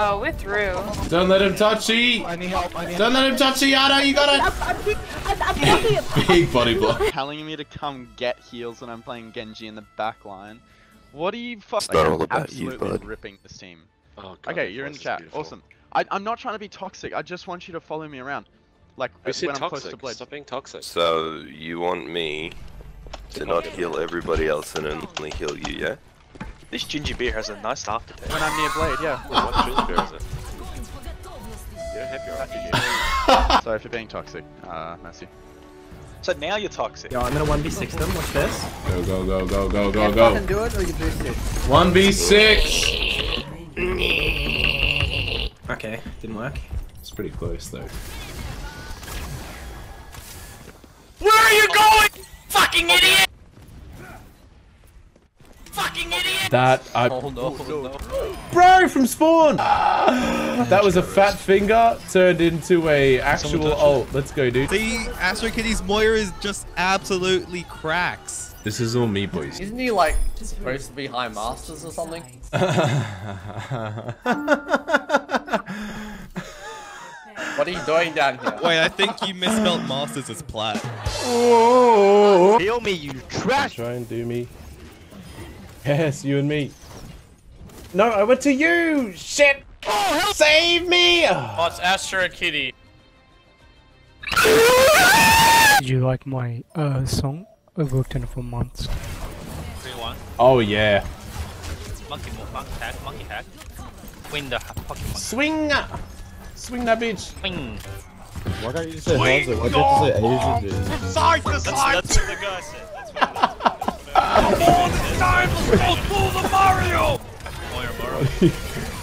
Oh, we're through. Don't let him touch you. I need help. I need Don't let him touch you, Yano. You got it. Big body block. telling me to come get heals when I'm playing Genji in the back line. What are you fucking not all about you, absolutely bud. ripping this team? Oh, God, Okay, you're in the chat. Awesome. I, I'm not trying to be toxic. I just want you to follow me around. Like We said when I'm close to toxic. Stop being toxic. So you want me to not heal everybody else and only heal you, yeah? This ginger beer has a nice aftertaste. When I'm near Blade, yeah. What ginger beer is it? You don't have your RPG. Sorry for being toxic, uh, Messi. So now you're toxic. Yo, I'm gonna 1v6 them. Watch this. Go, go, go, go, go, go, Fucking go. do it or you boost it. 1v6. Okay, didn't work. It's pretty close, though. Where are you going? Fucking idiot! Fucking idiot! That I. Oh no, no. Bro, from spawn. that was a fat finger turned into a actual ult. Let's go, dude. See, Astro Kitty's Moira is just absolutely cracks. This is all me, boys. Isn't he like supposed to be High Masters or something? What are you doing down here? Wait, I think you misspelled Masters as Plat. Heal me, you trash! Try and do me. Yes, you and me. No, I went to you. Shit. Oh, help! Save me. Oh, it's Astro Kitty. Did you like my uh, song? I worked on it for months. 3-1. Oh yeah. Monkey more monkey hack, monkey hack. Win the fucking monkey. Swing. Swing that bitch. Wing. Why can't you just say Hanzo? Why can't you say Asian dude? Side to side! That's, that's what the guy said. That's what, that's what the time, let's go pull the Mario! Moira, Moira.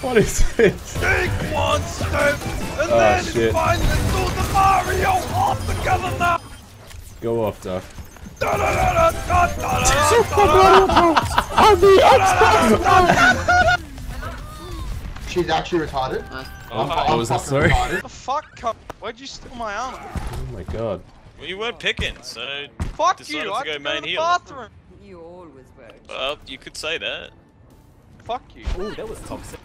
What is this? Take one step, and Oh, then shit. finally do the Mario off together now! Go off, Duff. She's actually retarded. Oh, what was that? Sorry. What the fuck, cunt? Why'd you steal my armor? Oh my god. Well, you weren't picking, so Fuck Decided you, to I go had to main go to the heal. bathroom! You well, you could say that. Fuck you. Ooh, that was toxic.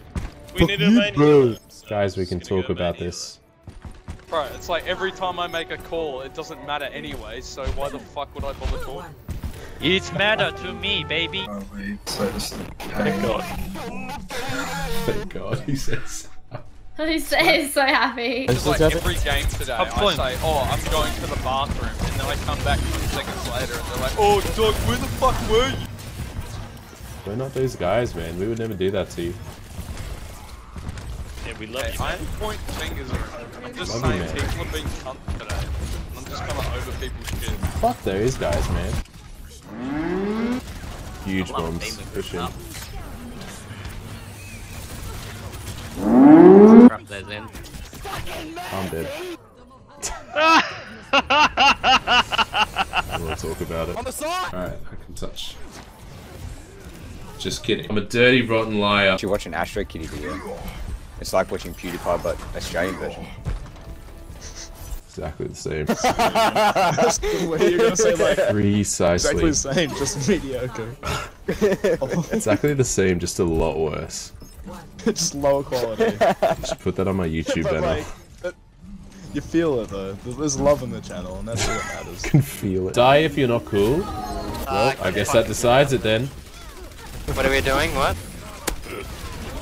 We need a main heal. So Guys, we can talk about this. Bro, it's like every time I make a call, it doesn't matter anyway, so why the fuck would I bother calling? It's matter to me, baby. Thank God. Thank God, he says. He's so happy. It's like every game today, I say, oh, I'm going to the bathroom, and then I come back 20 seconds later, and they're like, oh, dog, where the fuck were you? We're not those guys, man. We would never do that to you. Yeah, we love Hey, you, I man. ain't pointing fingers or anything. I'm just Love you, saying man. people are being cunt today. I'm just coming over people's shit. Fuck those guys, man. Huge bombs. Push in. Drop those in. I'm dead. we'll talk about it. Alright, I can touch. Just kidding. I'm a dirty, rotten liar. You watch an Astro Kitty video. It's like watching PewDiePie, but Australian version. Exactly the same. You're gonna say like Precisely. Exactly the same, just mediocre. Exactly the same, just a lot worse. just lower quality. Just put that on my YouTube but banner. like, you feel it though. There's- love in the channel, and that's what matters. can feel it. Die if you're not cool. Well, I guess that decides it then. What are we doing? What?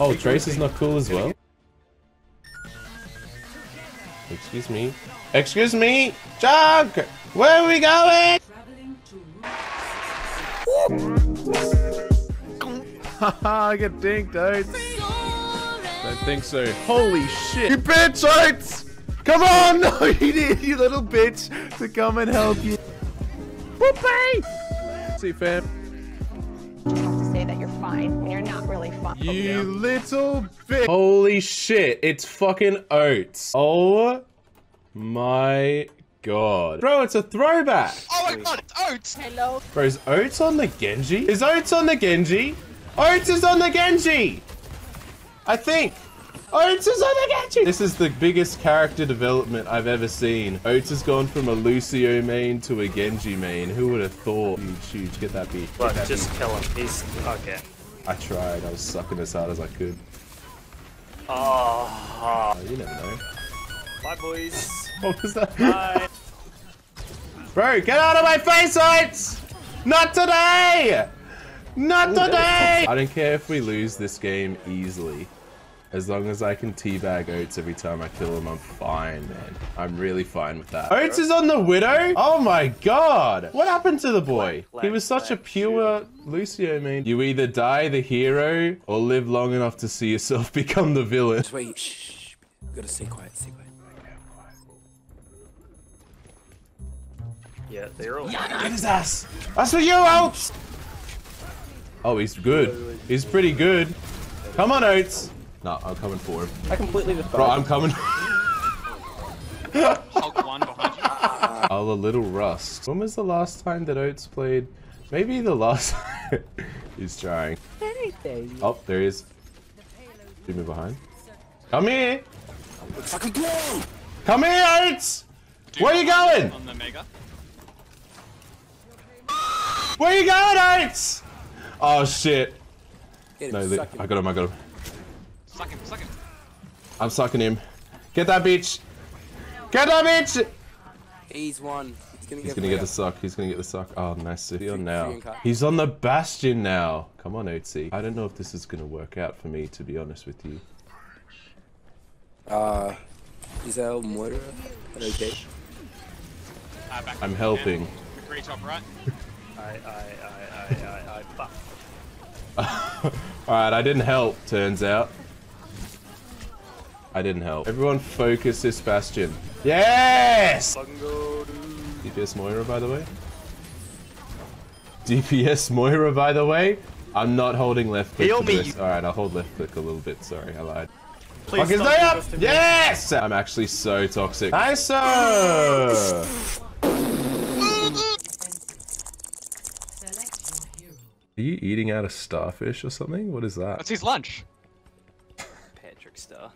Oh, Trace is not cool as well. Excuse me. Excuse me, Jug. Where are we going? Haha, I get dinked, dude. Don't think so. Holy shit! You bitch, Oats! Come on! No, you need you little bitch to come and help you. Whoopee! See, fam. Fine and you're not really fine. You little bitch. Holy shit, it's fucking Oats. Oh my god. Bro, it's a throwback. Oh my god, it's Oats! Hello. Bro, is Oats on the Genji? Is Oats on the Genji? Oats is on the Genji! I think. Oats is on the Genji! This is the biggest character development I've ever seen. Oats has gone from a Lucio main to a Genji main. Who would have thought? Huge, huge. Get that beat. Look, just kill him. He's okay. I tried. I was sucking as hard as I could. Oh, Oh, you never know. bye boys. What was that? Bye. Bro, get out of my face, Oats! Not today! Not today! I don't care if we lose this game easily. As long as I can teabag Oats every time I kill him, I'm fine, man. I'm really fine with that. Oats is on the Widow? Oh my god! What happened to the boy? He was such a pure Lucio, man. You either die the hero, or live long enough to see yourself become the villain. Wait, shh. Gotta stay quiet, stay quiet. Yeah, they're all. Yeah, Get his ass! That's for you, Oats! Oh, he's good. He's pretty good. Come on, Oats. No, I'm coming for him. I completely just Bro, I'm coming. Hulk one behind you. Oh, a little rust. When was the last time that Oats played? Maybe the last. He's trying. Anything. Oh, there he is. Leave me behind. Come here. Fucking blow! Come here, Oats. Where are you going? On the mega. Where you going, Oats? Oh shit. Him, No, li- suck him. I got him. I got him. Suck him, suck him. I'm sucking him. Get that bitch. Get that bitch. He's one. He's gonna He's get gonna get the suck. He's gonna get the suck. Oh, nice. City on now. Free and cut. He's on the bastion now. Come on, Oatsy. I don't know if this is gonna work out for me, to be honest with you. Uh, is that Moira? Okay. Ah, back I'm helping. Quick reach right. I, I, I, I, I, I, fuck. Alright, I didn't help, turns out. I didn't help. Everyone focus this bastion. Yes! DPS Moira, by the way. DPS Moira, by the way. I'm not holding left click Heal me, this. Alright, I'll hold left click a little bit. Sorry, I lied. Please Fucking stop stay doing up! this me. Yes! I'm actually so toxic. Nice, sir! Are you eating out a starfish or something? What is that? That's his lunch. Patrick Star.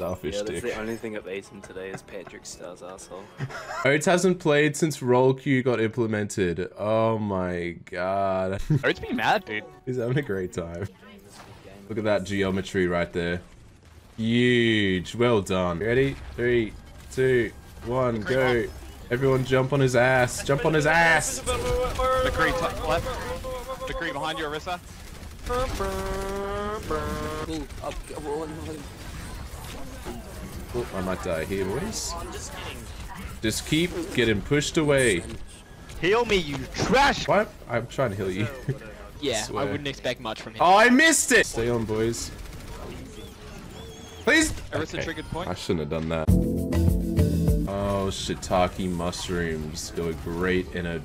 Starfish Yeah, that's dick. the only thing I've eaten today is Patrick Star's asshole. Oats hasn't played since role queue got implemented. Oh my god. Oats be mad, dude. He's having a great time. Look at that geometry right there. Huge. Well done. Ready? Three, two, one, go. Everyone jump on his ass. Jump on his ass. McCree top left. McCree behind you, Arissa. Cool. Up, one, one. Oh, I might die here, boys. Just keep getting pushed away. Heal me, you trash! What? I'm trying to heal you. Yeah, I Swear. wouldn't expect much from him. Oh, I missed it! Stay on, boys. Please! Arissa triggered point. I shouldn't have done that. Oh, shiitake mushrooms go great in a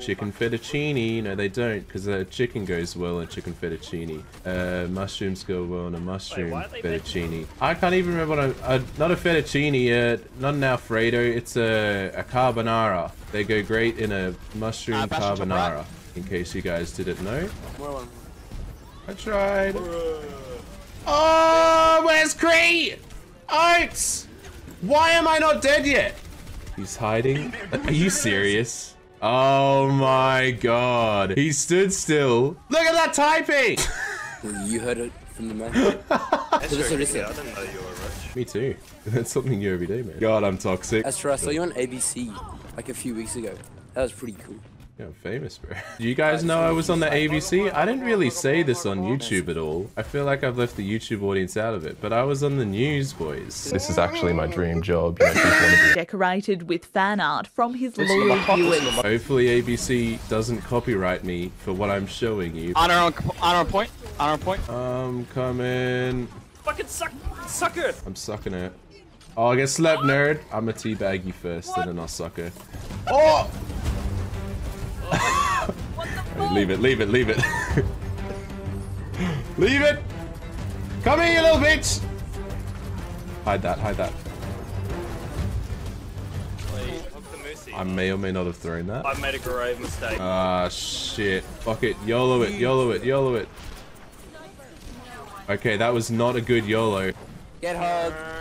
chicken fettuccine. No, they don't, because uh, chicken goes well in chicken fettuccine. Uh, mushrooms go well in a mushroom why are they making- fettuccine. I can't even remember what I'm... Uh, not a fettuccine, uh, not an Alfredo, it's a, a carbonara. They go great in a mushroom Uh, carbonara, in case you guys didn't know. I tried. Oh, where's Cree? Oats! Why am I not dead yet? He's hiding. Are you serious? Oh my god. He stood still. Look at that typing! You heard it from the man. That's So this- yeah, I didn't know you were rich. Me too. That's something new every day, man. God, I'm toxic. That's true. I saw you on ABC like a few weeks ago. That was pretty cool. Yeah, I'm famous, bro. Do you guys know I was on the ABC? I didn't really say this on YouTube at all. I feel like I've left the YouTube audience out of it, but I was on the news, boys. This is actually my dream job. You know, be- Decorated with fan art from his loyal viewers. Hopefully ABC doesn't copyright me for what I'm showing you. Honor on, honor on point. Honor on point. I'm coming. Fucking suck, sucker! I'm sucking it. Oh, I get slept, nerd. I'm a teabag you first, and then I'll sucker. Oh! Alright, leave it, leave it, leave it. leave it! Come here, you little bitch! Hide that, hide that. Please, hook the mercy. I may or may not have thrown that. I made a grave mistake. Ah, shit. Fuck it. YOLO it, YOLO it, YOLO it. Okay, that was not a good YOLO. Get hugged.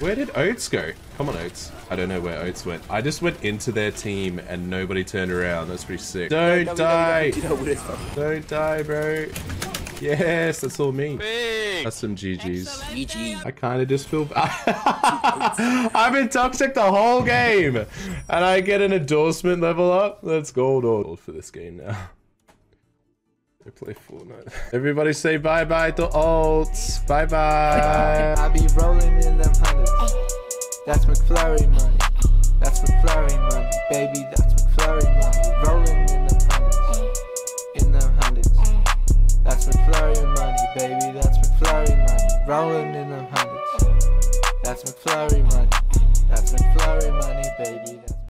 Where did Oats go? Come on, Oats. I don't know where Oats went. I just went into their team and nobody turned around. That's pretty sick. Don't Go, go, go, go, die! go. You know what. Don't die, bro. Yes, that's all me. That's some GG's. GG. I kind of just feel. I've been toxic the whole game, and I get an endorsement level up. Let's go, gold for this game now. I play Fortnite. Everybody say bye bye to alts. Bye bye. I be rolling in them hundreds. That's McFlurry money. That's McFlurry money, baby. That's McFlurry money. Rolling in them hundreds. In them hundreds. That's McFlurry money, baby. That's McFlurry money. Rolling in them hundreds. That's McFlurry money. That's McFlurry money, baby. That's